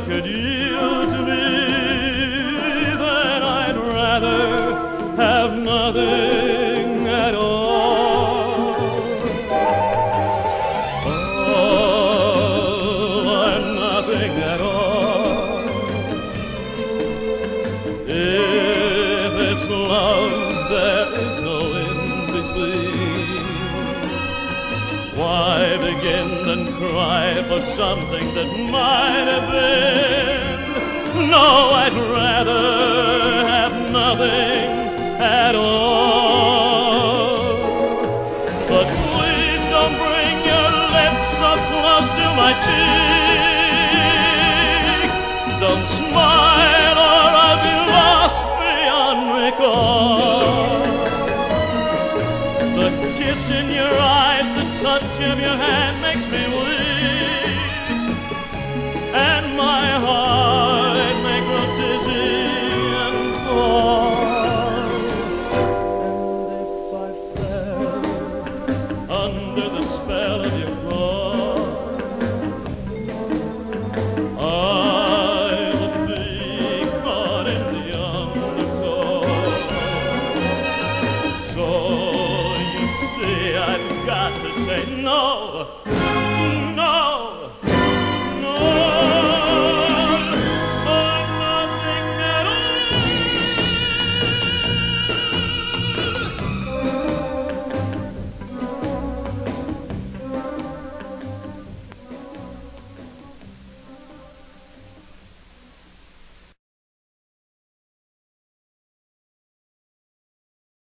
que dear to me, then I'd rather have nothing at all. Oh, I'm nothing at all. If it's love, there is no in between. Why begin and cry for something that might have been? No, I'd rather have nothing at all. But please don't bring your lips so close to my cheek. Don't smile or I'll be lost beyond recall. The kiss in your eyes, the touch of your hand makes me weak. Say no.